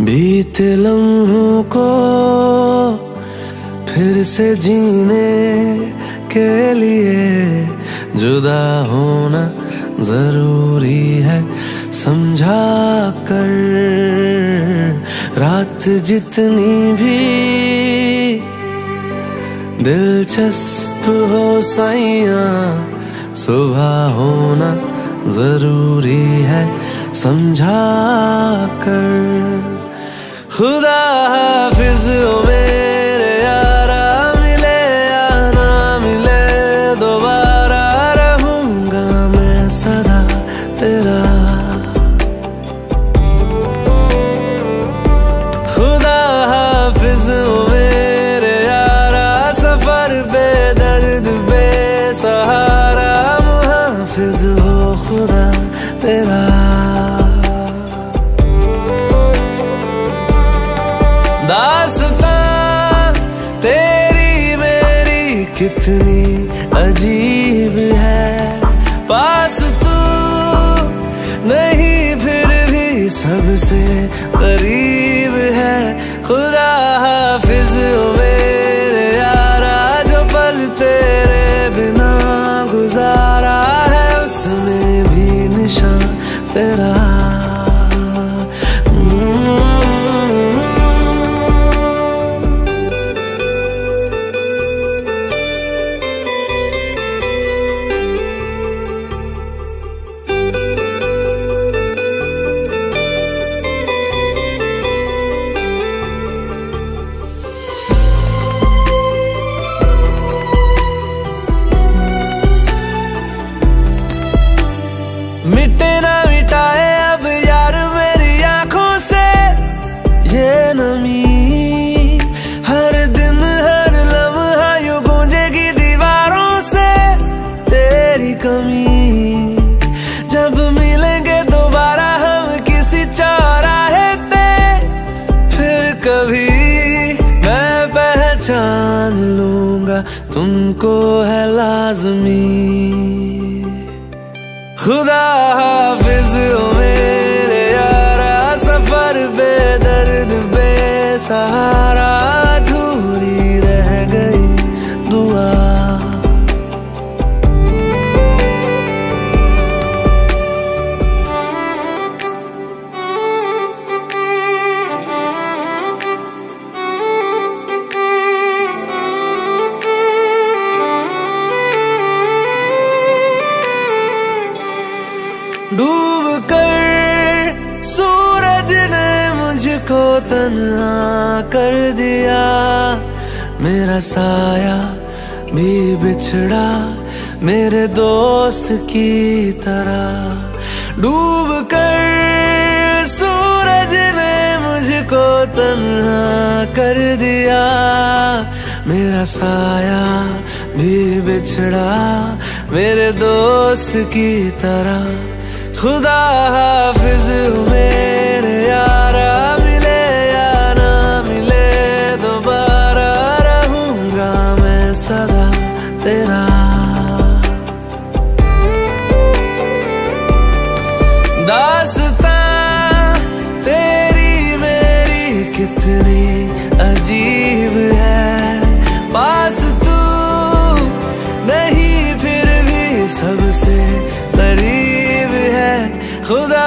बीते लम्हों को फिर से जीने के लिए जुदा होना ज़रूरी है। समझा कर रात जितनी भी दिलचस्प हो सैया सुबह होना ज़रूरी है। समझा कर खुदा हाफिज मेरे यारा, मिले या ना मिले, दोबारा रहूँगा मैं सदा तेरा। खुदा हाफिज मेरे यारा, सफ़र बेदर्द, बेसहारा, मुहाफिज हो खुदा तेरा। कितनी अजीब है। पास तू नहीं, फिर भी सबसे करीब है। खुदा हाफिज मेरे यारा, जो पल तेरे बिना गुजारा है, उसमें भी निशान तेरा। मिटे ना मिटाए अब यार मेरी आँखों से। ये नमी, हर दिन हर लम्हा यू गूंजेगी दीवारों से। तेरी कमी, जब मिलेंगे दोबारा हम किसी चौराहे पे। फिर कभी मैं पहचान लूँगा, तुमको है लाजमी। खुदा हाफिज मेरे यारा सफ़र बेदर्द बेसहारा। डूब कर सूरज ने मुझको तन्हा कर दिया। मेरा साया भी बिछड़ा मेरे दोस्त की तरह। डूब कर सूरज ने मुझको तन्हा कर दिया। मेरा साया भी बिछड़ा मेरे दोस्त की तरह। खुदा हाफिज, मेरे यारा मिले या ना मिले, दोबारा रहूँगा मैं सदा तेरा। दासता, तेरी मेरी कितनी खुदा